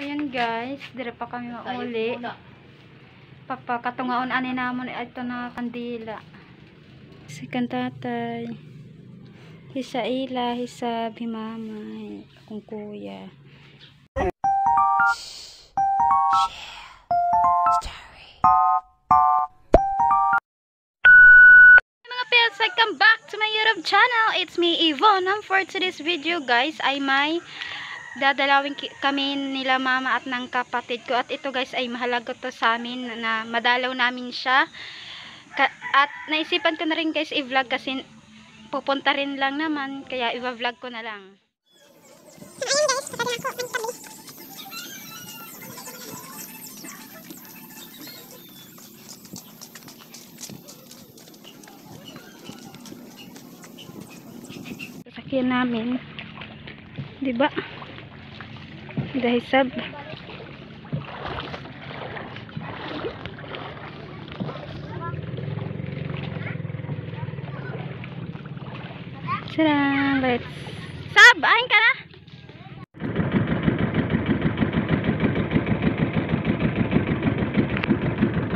ayan guys, dire pa kami mauli. Papakatungaon ani namon ito na kandila. Si kantatay. Hisa ila, hisa bimamay, kung kuya. welcome back to my YouTube channel. It's me, Yvonne. And for today's video, guys, ay may dadalawin kami nila mama at ng kapatid ko. At ito, guys, ay mahalaga to sa amin na madalaw namin siya. Ka- at naisipan ko na rin, guys, i-vlog kasi pupunta rin lang naman. Kaya i-vlog ko na lang. Ayun guys, pagkada ako ng tabi. Sasakyan namin. 'Di ba? Dahil sab. Sarang, let's Sab, ayin ka na.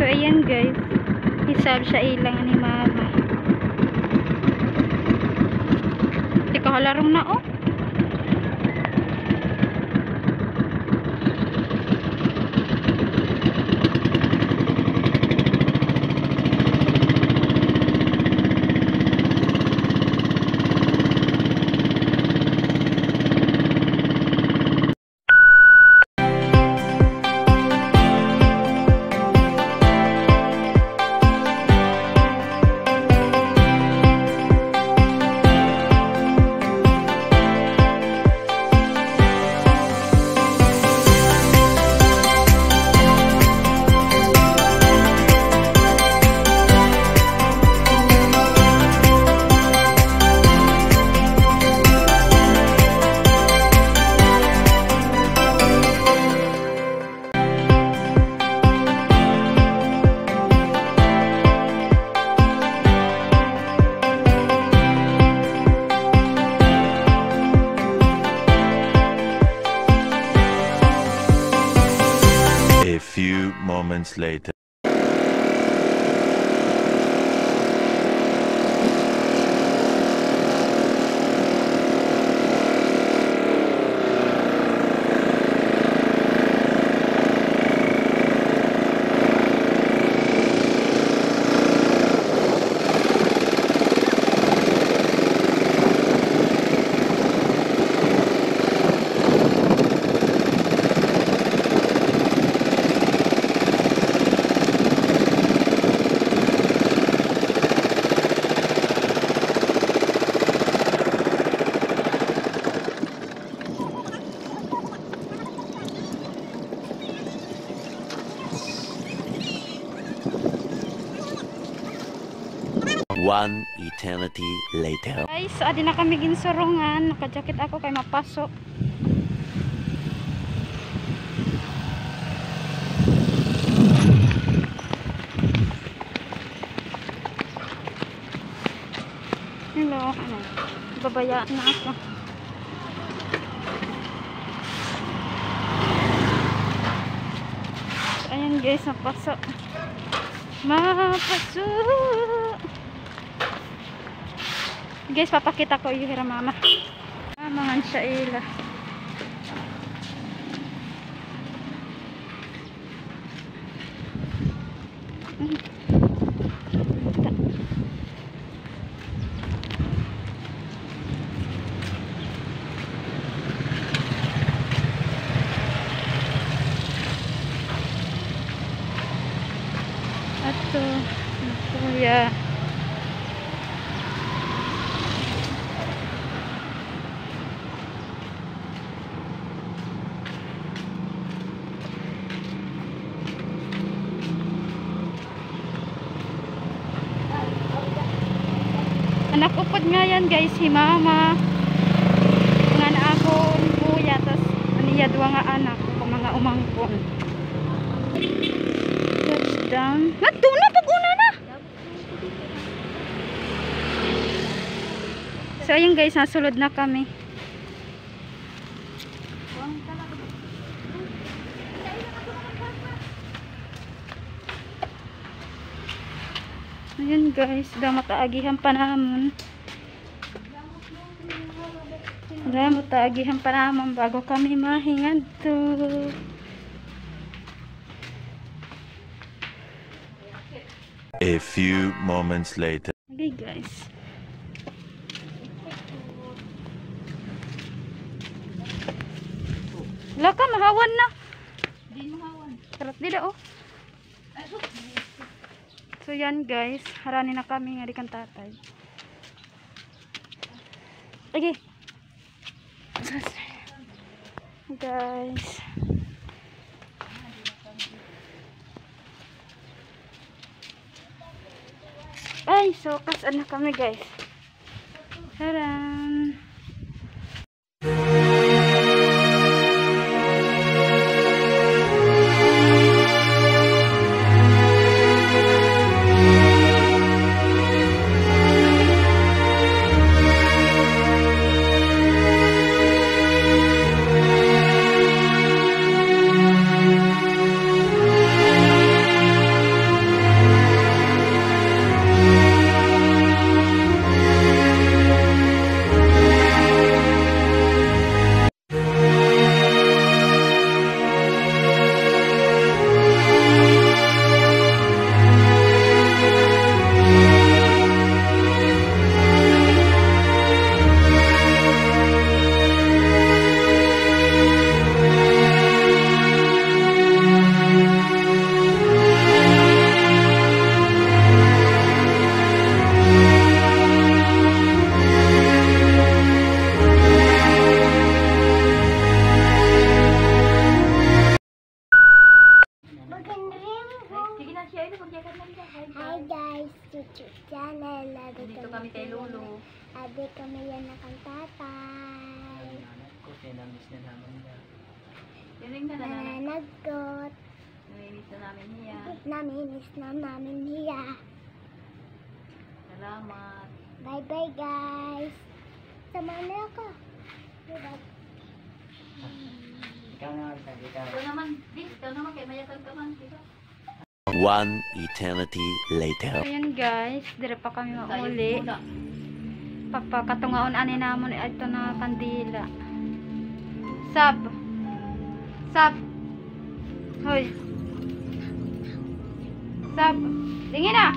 So, ayan guys. Isab siya ilang ni mama. Ikaw larong na oh. Later. One eternity later. Guys, adi na kami ginsurungan. Naka-jacket ako kay mapasok. Hello, ano? Babayaan na ako. Ayan guys, napasok. Mapasok! Guys, papakita ko yung hira mama. Mamangan siya ila. Ato, kuya. Anak upod nga yan guys si mama. Nga na ako kuya tas aniya duwa nga anak ko mga umangkon touchdown. Nagto na pag una na. So ayun guys nasulod na kami Ayun guys, damot aagihan pa namon. Damot aagihan pa namon bago kami mahingad to. A few moments later. Okay guys. Wala ka, mahawan na. Di mahawan. Sarap nila oh. So yan guys, harani na kami nga di kan tatay. Okay. Guys. Ay, so kas na kami guys. Taran. Dito kami kay Lolo. Adi kami yan na kang tatay. Galing na Nananagot. Naminis na namin niya. Naminis na namin niya. Salamat. Bye bye guys. Samahan na ako. Diba? Ikaw naman, please, ikaw naman, kay mayakan ka man, diba? One eternity later. Ayan guys, dire pa kami mauli. Pagpakatungaon ani namon ito na kandila. Sab. Sab. Hoy. Sab. Tingin na.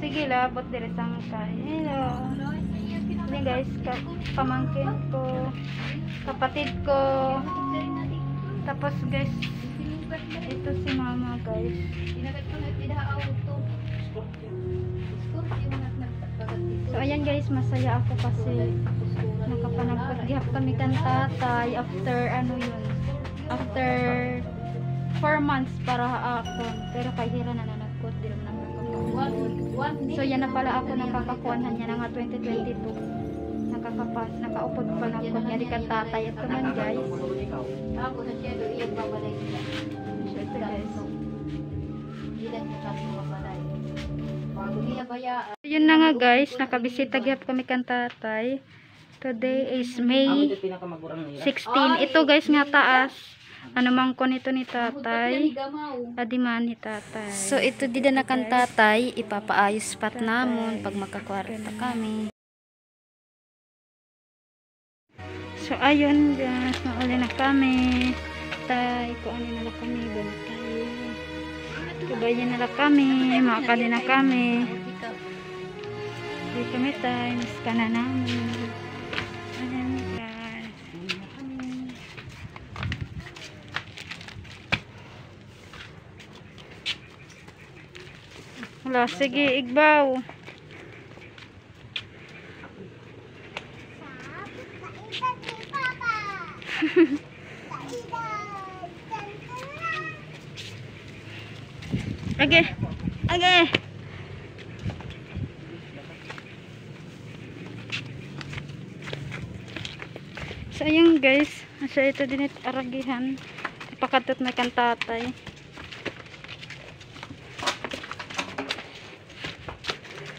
Sige labot dire sang ka. Hello. Ini guys, ka pamangkin ko, kapatid ko. Tapos guys, ito si mama guys. So ayan guys, masaya ako kasi nakapanagpaghihap kami kan tatay after ano yun, after 4 months para ako. Pero kay Hira na nanagkot, di naman nakakakuha. So yan na pala ako nakakakuha niya na nga 2022. Nakakapa, nakaupod pa na ako niya di kan tatay. Ito man guys. Na siya doon babalay nila. Yun na nga guys, nakabisita gihap kami kan tatay. Today is May 16. Ito guys nga taas. Ano man ko nito ni tatay. Adiman ni tatay. So ito dida na kan tatay, ipapaayos pat namon pag makakwarta kami. So ayun guys, mauli na kami. Tay, ko ano na lang kami, bantay. Kabayan na lang kami, makakali na kami. Hindi kami tay, miss ka na namin. Ayan guys. Wala, sige, igbaw. Ayun guys. Nasa ito din ito aragihan. Pakatot na kan tatay.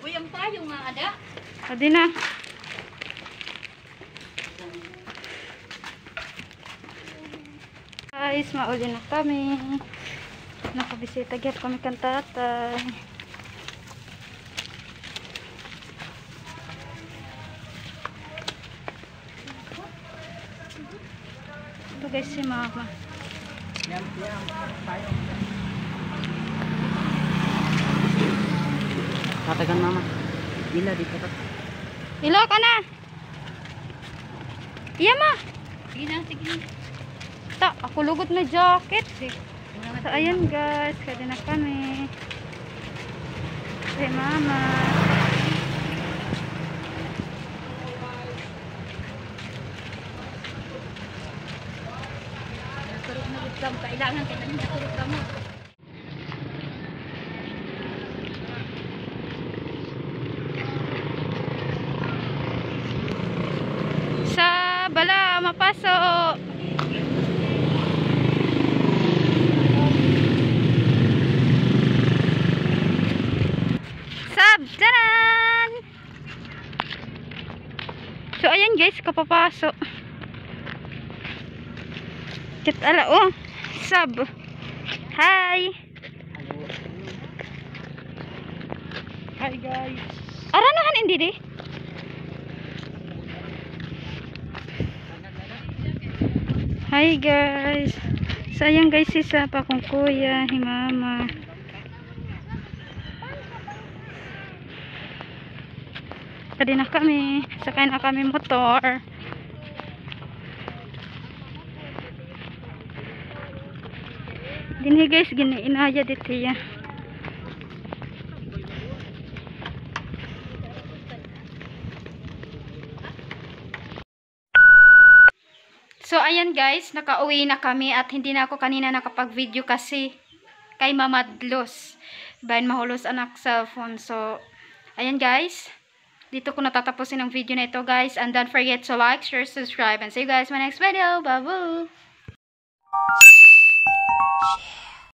Uy, ang tayo nga ada. Adi na. Guys, mauli na kami. Nakabisita gyud kami kan tatay. Guys si mama. Tatagan mama. Ila dito ka. Ilo ka na. Iya ma. Sige na, sige na. Ta, ako lugot na jacket. So, ayan guys, kaya na kami. Si mama. Kam kailangan kay nang turog ka mo. Sa bala, mapasok. Sab, taran! So, ayan guys, kapapasok. Kit ala, oh. Sab. Hi. Hi guys. Aranahan hindi di? Hi guys. So ayan guys isa pa kong kuya, hi mama. Kadi na kami. Sakay na kami motor. Dini guys, gini inaya dito ya. So, ayan guys, nakauwi na kami at hindi na ako kanina nakapag-video kasi kay mamadlos. Bayan mahulos anak cellphone. So, ayan guys. Dito ko natatapusin ang video na ito guys. And don't forget to like, share, subscribe. And see you guys my next video. Bye-bye! Yeah.